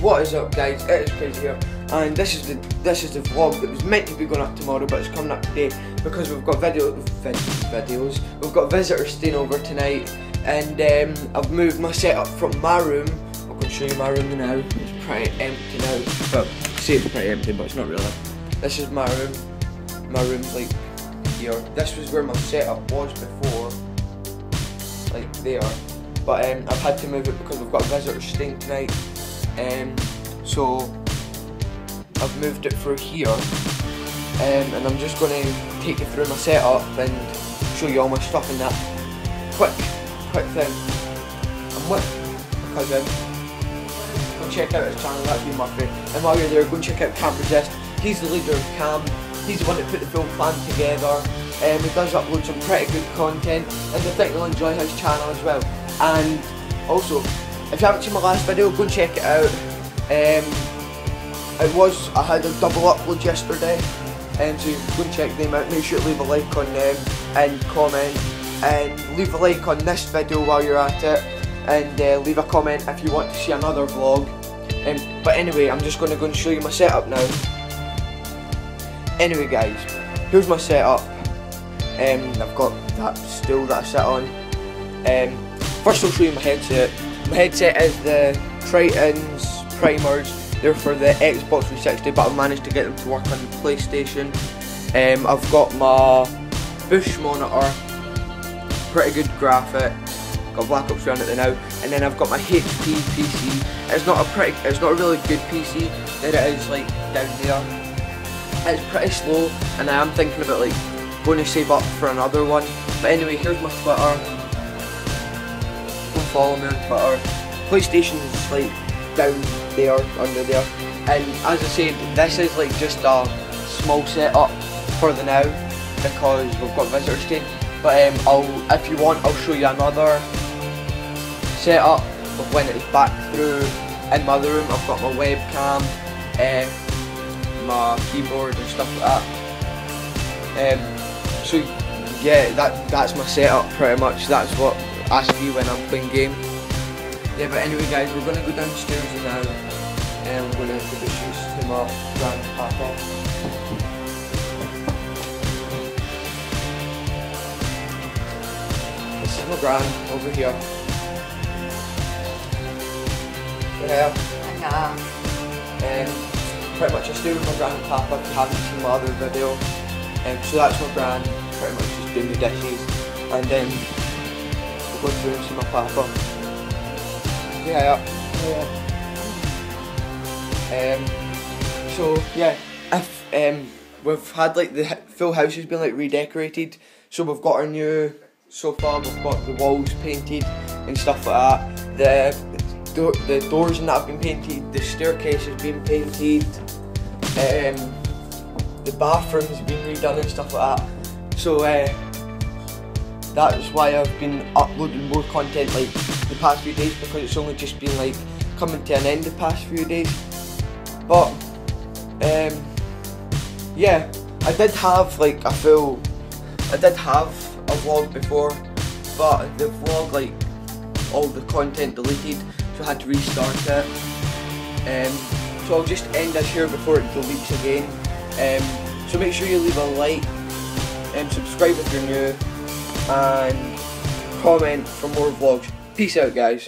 What is up guys, it is Chris here and this is the this is the vlog that was meant to be going up tomorrow but it's coming up today because we've got video, vid, videos, we've got visitors staying over tonight and um, I've moved my setup from my room, going to show you my room now, it's pretty empty now, but see it's pretty empty but it's not really. This is my room, my room's like here, this was where my setup was before, like there, but um, I've had to move it because we've got visitors staying tonight um, so I've moved it through here um, and I'm just going to take you through my setup and show you all my stuff in that. Quick, quick thing. I'm with my cousin. Go check out his channel, that's me Murphy. And while you're there, go and check out CalM Ressist. He's the leader of Cam. He's the one that put the full plan together. Um, he does upload some pretty good content and I think you'll enjoy his channel as well. And also, if you haven't seen my last video, go and check it out. Um, it was, I had a double upload yesterday, um, so go and check them out. Make sure to leave a like on them and comment. And leave a like on this video while you're at it. And uh, leave a comment if you want to see another vlog. Um, but anyway, I'm just going to go and show you my setup now. Anyway guys, here's my setup. Um, I've got that stool that I sit on. Um, first I'll show you my headset. Headset is the Trittons primers. They're for the Xbox 360, but I've managed to get them to work on the PlayStation. Um, I've got my Bush monitor, pretty good graphics. Got Black Ops 3 on it now, and then I've got my HP PC. It's not a pretty, it's not a really good PC. There it is, like down there. It's pretty slow, and I am thinking about like going to save up for another one. But anyway, here's my Twitter follow me on Twitter. PlayStation is like down there, under there. And as I said, this is like just a small setup for the now because we've got visitors staying. But um, I'll, if you want, I'll show you another setup of when it's back through in my other room. I've got my webcam, uh, my keyboard and stuff like that. Um, so yeah, that that's my setup pretty much. That's what ask you when I'm playing game. Yeah, but anyway guys, we're gonna go downstairs now and we're gonna introduce you to my grandpapa. This is my grand over here. Yeah. Yeah. Um, pretty much I stay with my grandpapa if you haven't seen my other video. Um, so that's my grand, pretty much just doing the dishes. And then go my papa. Yeah, yeah. Um, so yeah, if um, we've had like the full house has been like redecorated, so we've got our new sofa, we've got the walls painted and stuff like that. The do the doors and that have been painted. The staircase has been painted. Um, the bathroom's been redone and stuff like that. So. Uh, that's why I've been uploading more content like the past few days because it's only just been like coming to an end the past few days. But um, yeah, I did have like a full, I did have a vlog before, but the vlog like all the content deleted, so I had to restart it. Um, so I'll just end this here before it deletes again. Um, so make sure you leave a like and subscribe if you're new and comment for more vlogs. Peace out guys.